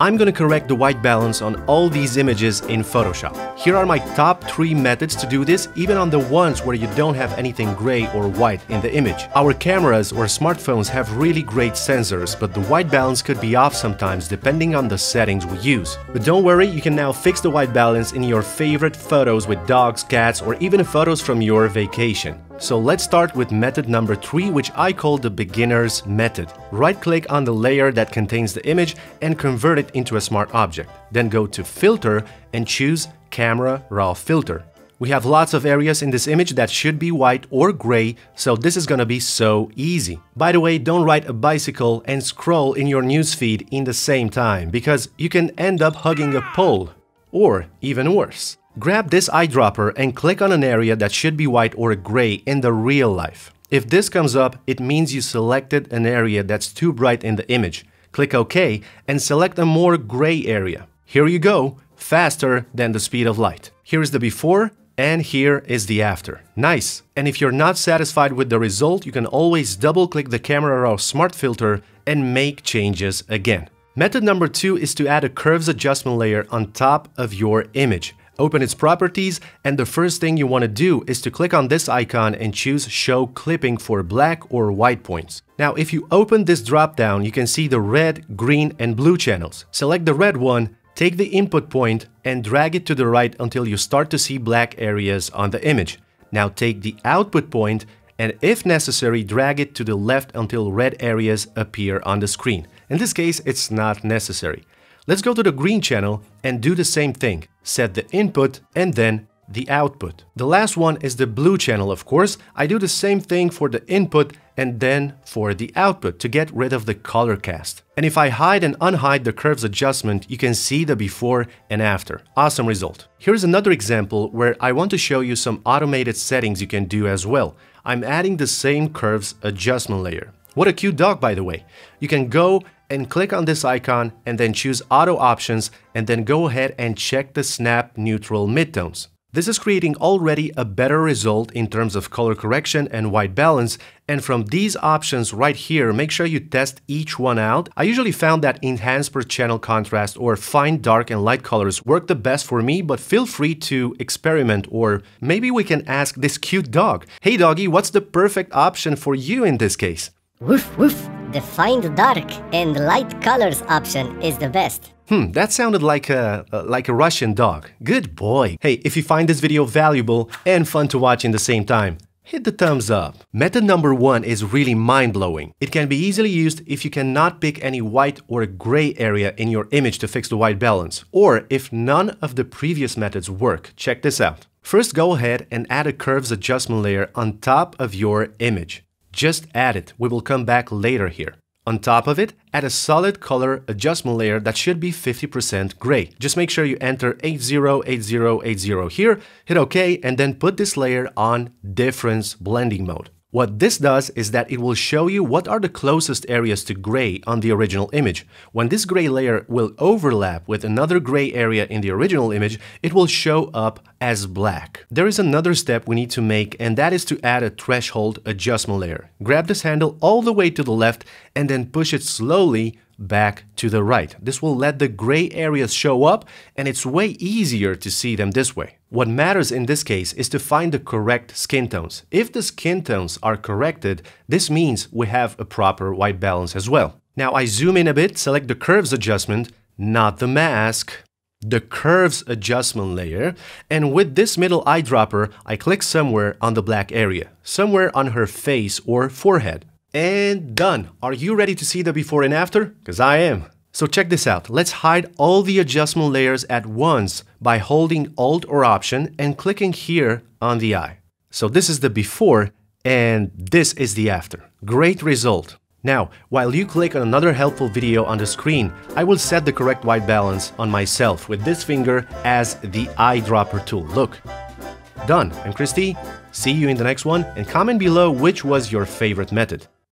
I'm gonna correct the white balance on all these images in Photoshop. Here are my top 3 methods to do this, even on the ones where you don't have anything gray or white in the image. Our cameras or smartphones have really great sensors, but the white balance could be off sometimes depending on the settings we use. But don't worry, you can now fix the white balance in your favorite photos with dogs, cats, or even photos from your vacation. So let's start with method number 3 which I call the beginner's method. Right click on the layer that contains the image and convert it into a smart object. Then go to filter and choose camera raw filter. We have lots of areas in this image that should be white or gray, so this is gonna be so easy. By the way, don't ride a bicycle and scroll in your newsfeed in the same time, because you can end up hugging a pole. Or even worse. Grab this eyedropper and click on an area that should be white or gray in the real life. If this comes up, it means you selected an area that's too bright in the image. Click OK and select a more gray area. Here you go, faster than the speed of light. Here is the before and here is the after. Nice! And if you're not satisfied with the result, you can always double click the Camera Raw Smart Filter and make changes again. Method number two is to add a curves adjustment layer on top of your image. Open its properties and the first thing you want to do is to click on this icon and choose show clipping for black or white points. Now if you open this drop down you can see the red, green and blue channels. Select the red one, take the input point and drag it to the right until you start to see black areas on the image. Now take the output point and if necessary drag it to the left until red areas appear on the screen. In this case it's not necessary. Let's go to the green channel and do the same thing. Set the input and then the output. The last one is the blue channel, of course. I do the same thing for the input and then for the output to get rid of the color cast. And if I hide and unhide the curves adjustment, you can see the before and after. Awesome result. Here's another example where I want to show you some automated settings you can do as well. I'm adding the same curves adjustment layer. What a cute dog, by the way. You can go and click on this icon and then choose auto options and then go ahead and check the snap neutral midtones. This is creating already a better result in terms of color correction and white balance and from these options right here make sure you test each one out. I usually found that enhance per channel contrast or find dark and light colors work the best for me but feel free to experiment or maybe we can ask this cute dog. Hey doggy, what's the perfect option for you in this case? Woof woof. The find dark and light colors option is the best. Hmm, that sounded like a uh, like a Russian dog. Good boy. Hey, if you find this video valuable and fun to watch in the same time, hit the thumbs up. Method number one is really mind-blowing. It can be easily used if you cannot pick any white or gray area in your image to fix the white balance, or if none of the previous methods work. Check this out. First, go ahead and add a curves adjustment layer on top of your image. Just add it, we will come back later here. On top of it, add a solid color adjustment layer that should be 50% gray. Just make sure you enter 808080 here, hit OK, and then put this layer on difference blending mode. What this does is that it will show you what are the closest areas to gray on the original image. When this gray layer will overlap with another gray area in the original image, it will show up as black. There is another step we need to make and that is to add a threshold adjustment layer. Grab this handle all the way to the left and then push it slowly back to the right. This will let the gray areas show up and it's way easier to see them this way. What matters in this case is to find the correct skin tones. If the skin tones are corrected, this means we have a proper white balance as well. Now I zoom in a bit, select the curves adjustment, not the mask, the curves adjustment layer, and with this middle eyedropper, I click somewhere on the black area, somewhere on her face or forehead. And done. Are you ready to see the before and after? Because I am. So check this out. Let's hide all the adjustment layers at once by holding Alt or Option and clicking here on the eye. So this is the before and this is the after. Great result. Now, while you click on another helpful video on the screen, I will set the correct white balance on myself with this finger as the eyedropper tool. Look. Done. I'm Cristi. See you in the next one and comment below which was your favorite method.